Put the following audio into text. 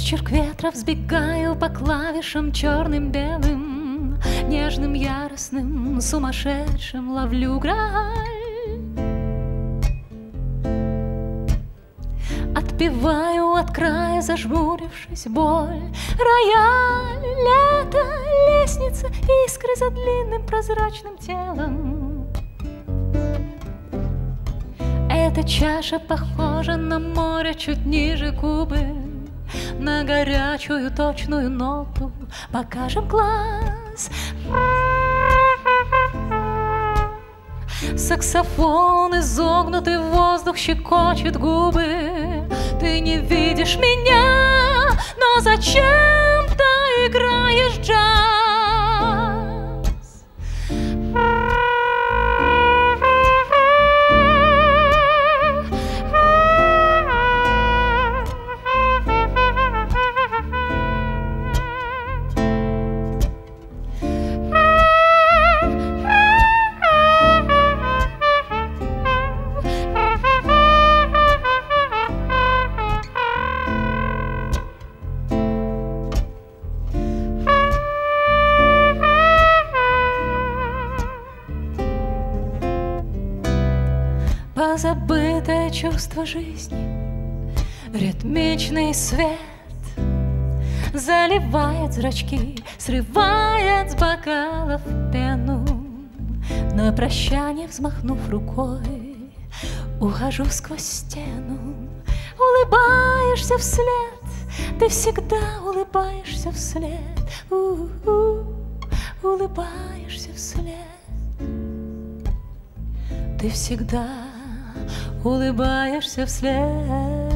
росчерк ветра взбегаю по клавишам черным белым, Нежным, яростным, сумасшедшим ловлю граль. Отпеваю от края, зажмурившись, боль. Рояль, лето, лестница, искры за длинным прозрачным телом. Эта чаша похожа на море чуть ниже Кубы, На горячую точную ноту. Покажем класс. Саксофон изогнутый в воздух щекочет губы. Ты не видишь меня, но зачем-то Позабытое чувство жизни, ритмичный свет Заливает зрачки, срывает с бокалов пену. На прощание взмахнув рукой, ухожу сквозь стену. Улыбаешься вслед, ты всегда улыбаешься вслед. У-у, Улыбаешься вслед. Ты всегда улыбаешься вслед.